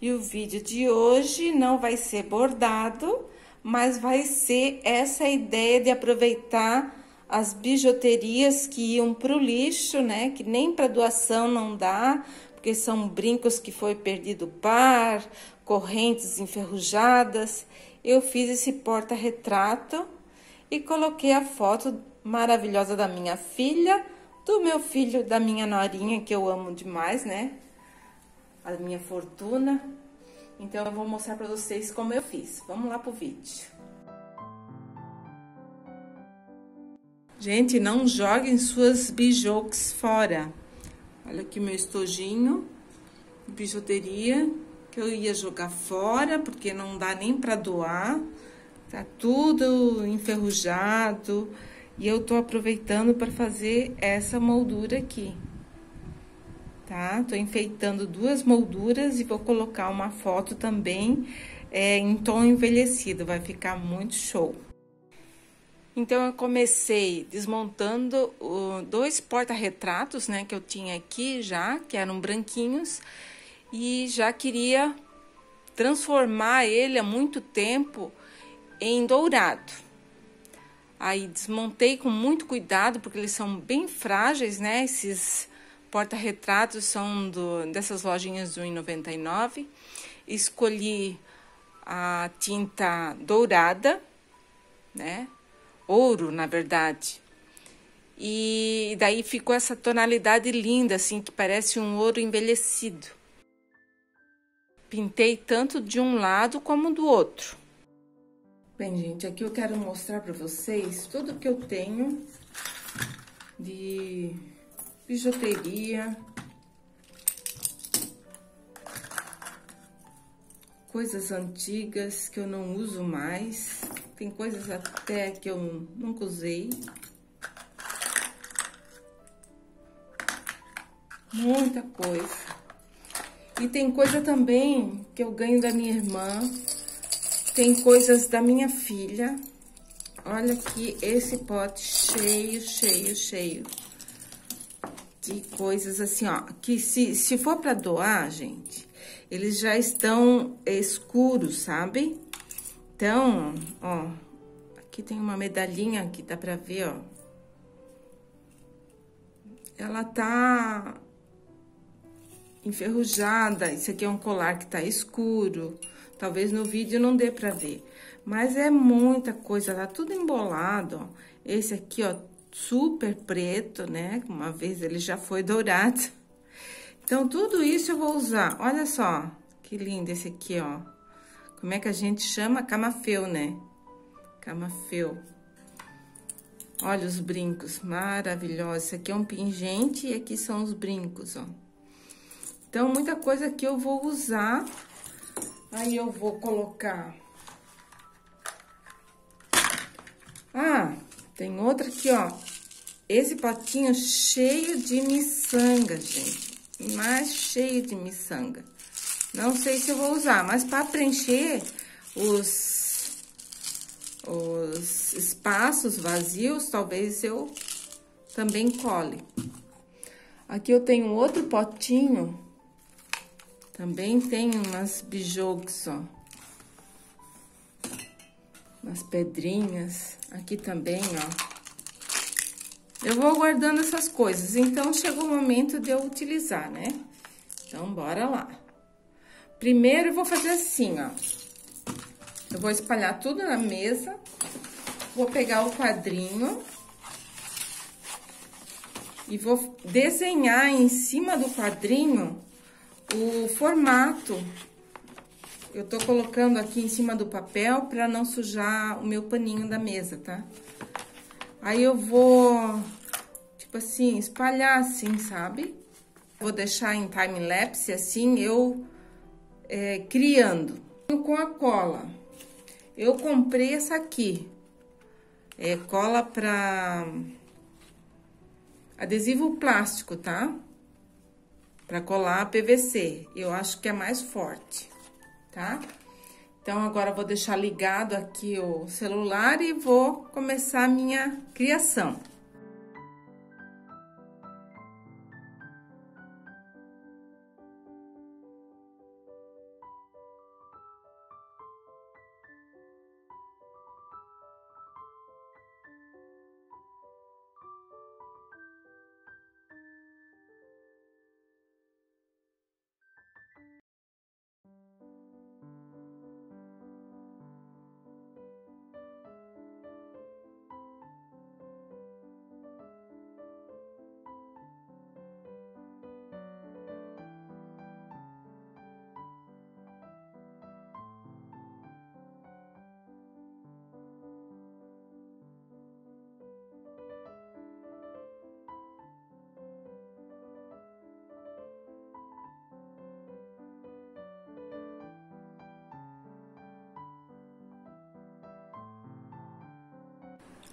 E o vídeo de hoje não vai ser bordado, mas vai ser essa ideia de aproveitar as bijuterias que iam para o lixo, né? Que nem para doação não dá, porque são brincos que foi perdido o par, correntes enferrujadas. Eu fiz esse porta-retrato e coloquei a foto maravilhosa da minha filha, do meu filho, da minha norinha, que eu amo demais, né? A minha fortuna. Então, eu vou mostrar para vocês como eu fiz. Vamos lá pro vídeo. Gente, não joguem suas bijouques fora. Olha aqui meu estojinho, bijuteria, que eu ia jogar fora, porque não dá nem para doar. Tá tudo enferrujado. E eu tô aproveitando para fazer essa moldura aqui tá? Tô enfeitando duas molduras e vou colocar uma foto também é, em tom envelhecido, vai ficar muito show. Então, eu comecei desmontando o, dois porta-retratos, né, que eu tinha aqui já, que eram branquinhos, e já queria transformar ele há muito tempo em dourado. Aí desmontei com muito cuidado, porque eles são bem frágeis, né, esses Porta-retratos são do, dessas lojinhas do 1,99. Escolhi a tinta dourada, né? Ouro, na verdade. E daí ficou essa tonalidade linda, assim, que parece um ouro envelhecido. Pintei tanto de um lado como do outro. Bem, gente, aqui eu quero mostrar para vocês tudo que eu tenho de bijuteria, coisas antigas que eu não uso mais. Tem coisas até que eu nunca usei. Muita coisa. E tem coisa também que eu ganho da minha irmã. Tem coisas da minha filha. Olha aqui esse pote cheio, cheio, cheio de coisas assim, ó, que se, se for para doar, gente, eles já estão escuros, sabe? Então, ó, aqui tem uma medalhinha que dá pra ver, ó. Ela tá enferrujada, isso aqui é um colar que tá escuro, talvez no vídeo não dê pra ver. Mas é muita coisa, tá tudo embolado, ó. Esse aqui, ó, super preto, né? Uma vez ele já foi dourado. Então, tudo isso eu vou usar. Olha só, que lindo esse aqui, ó. Como é que a gente chama? Camafeu, né? Camafeu. Olha os brincos, maravilhosos. Aqui é um pingente e aqui são os brincos, ó. Então, muita coisa que eu vou usar. Aí, eu vou colocar... Ah, tem outra aqui, ó. Esse potinho cheio de miçanga, gente. Mais cheio de miçanga. Não sei se eu vou usar, mas para preencher os, os espaços vazios, talvez eu também cole. Aqui eu tenho outro potinho. Também tem umas bijoux, ó umas pedrinhas. Aqui também, ó. Eu vou guardando essas coisas, então chegou o momento de eu utilizar, né? Então, bora lá. Primeiro, eu vou fazer assim, ó. Eu vou espalhar tudo na mesa. Vou pegar o quadrinho. E vou desenhar em cima do quadrinho o formato eu tô colocando aqui em cima do papel pra não sujar o meu paninho da mesa, tá? Aí eu vou, tipo assim, espalhar assim, sabe? Vou deixar em time-lapse, assim, eu é, criando. Com a cola, eu comprei essa aqui. É cola pra adesivo plástico, tá? Pra colar PVC. Eu acho que é mais forte tá? Então, agora vou deixar ligado aqui o celular e vou começar a minha criação.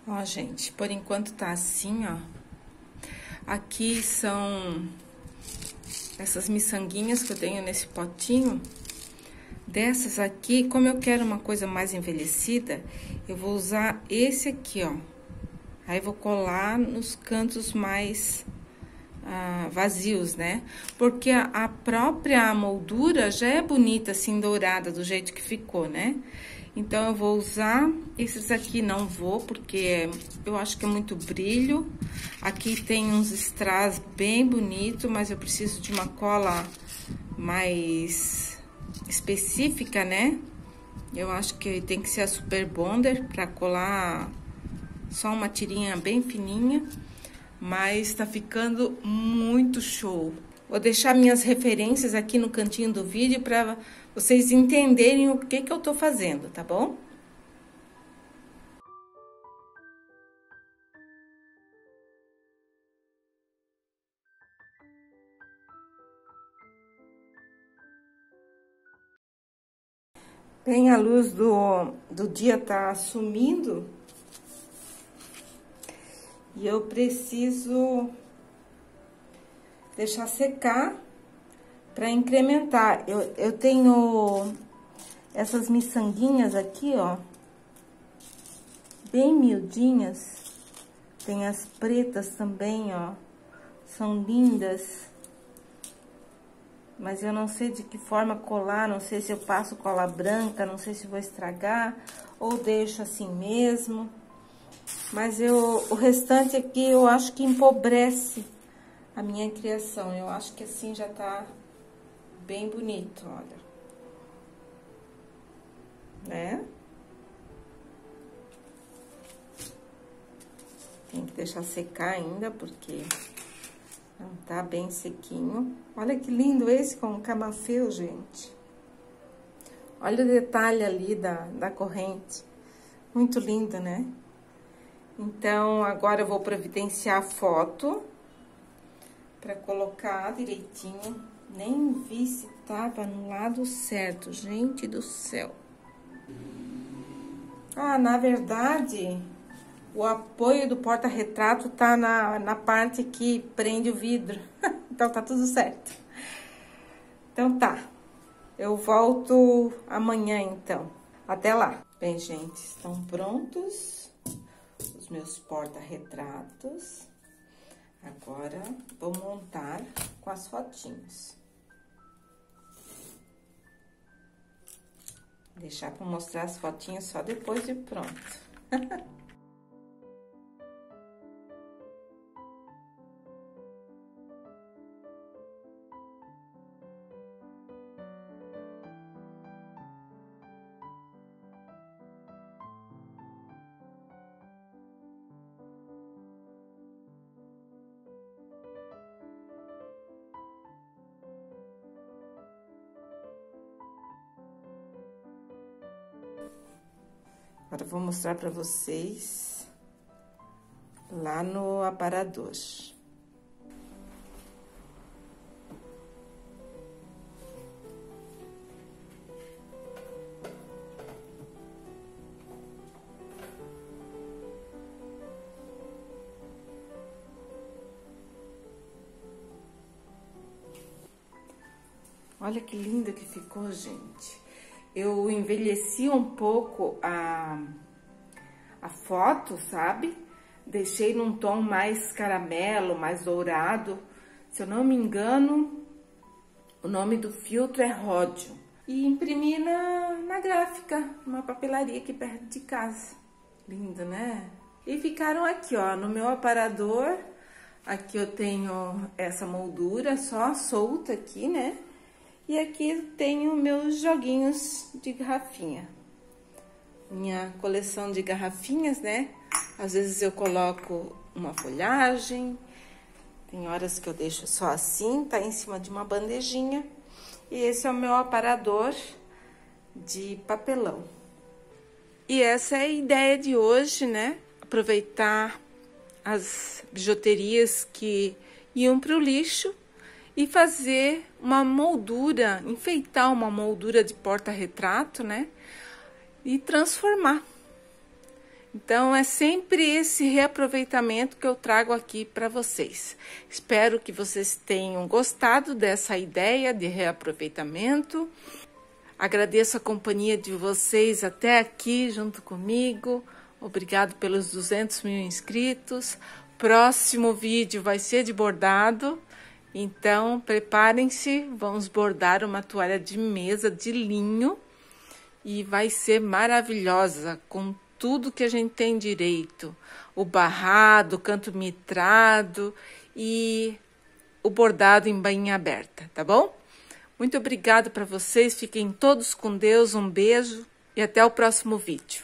Ó, gente, por enquanto tá assim, ó. Aqui são essas miçanguinhas que eu tenho nesse potinho. Dessas aqui, como eu quero uma coisa mais envelhecida, eu vou usar esse aqui, ó. Aí, vou colar nos cantos mais ah, vazios, né? Porque a, a, própria moldura já é bonita, assim, dourada, do jeito que ficou, né? Então, eu vou usar esses aqui, não vou, porque eu acho que é muito brilho. Aqui tem uns strass bem bonito, mas eu preciso de uma cola mais específica, né? Eu acho que tem que ser a Super Bonder para colar só uma tirinha bem fininha mas tá ficando muito show. Vou deixar minhas referências aqui no cantinho do vídeo para vocês entenderem o que que eu tô fazendo, tá bom? Bem, a luz do, do dia tá sumindo, e eu preciso deixar secar para incrementar. Eu, eu tenho essas miçanguinhas aqui, ó, bem miudinhas. Tem as pretas também, ó, são lindas. Mas eu não sei de que forma colar, não sei se eu passo cola branca, não sei se vou estragar ou deixo assim mesmo. Mas eu, o restante aqui eu acho que empobrece a minha criação. Eu acho que assim já tá bem bonito, olha. Né? Tem que deixar secar ainda, porque não tá bem sequinho. Olha que lindo esse com camafeu, gente. Olha o detalhe ali da, da corrente. Muito lindo, né? Então, agora eu vou providenciar a foto para colocar direitinho. Nem vi se tava no lado certo, gente do céu. Ah, na verdade, o apoio do porta-retrato tá na, na parte que prende o vidro. então, tá tudo certo. Então, tá. Eu volto amanhã, então. Até lá. Bem, gente, estão prontos os meus porta-retratos. Agora, vou montar com as fotinhos. Deixar para mostrar as fotinhas só depois de pronto. Agora, vou mostrar para vocês lá no aparador. Olha que linda que ficou, gente eu envelheci um pouco a, a foto, sabe? Deixei num tom mais caramelo, mais dourado. Se eu não me engano, o nome do filtro é Ródio. E imprimi na, na gráfica, numa papelaria aqui perto de casa. Lindo, né? E ficaram aqui, ó, no meu aparador. Aqui eu tenho essa moldura só solta aqui, né? E aqui tenho meus joguinhos de garrafinha. Minha coleção de garrafinhas, né? Às vezes eu coloco uma folhagem, tem horas que eu deixo só assim, tá em cima de uma bandejinha. E esse é o meu aparador de papelão. E essa é a ideia de hoje, né? Aproveitar as bijuterias que iam para o lixo e fazer uma moldura, enfeitar uma moldura de porta-retrato, né? E transformar. Então é sempre esse reaproveitamento que eu trago aqui para vocês. Espero que vocês tenham gostado dessa ideia de reaproveitamento. Agradeço a companhia de vocês até aqui junto comigo. Obrigado pelos 200 mil inscritos. Próximo vídeo vai ser de bordado. Então, preparem-se, vamos bordar uma toalha de mesa de linho e vai ser maravilhosa com tudo que a gente tem direito: o barrado, o canto mitrado e o bordado em bainha aberta, tá bom? Muito obrigado para vocês, fiquem todos com Deus, um beijo e até o próximo vídeo.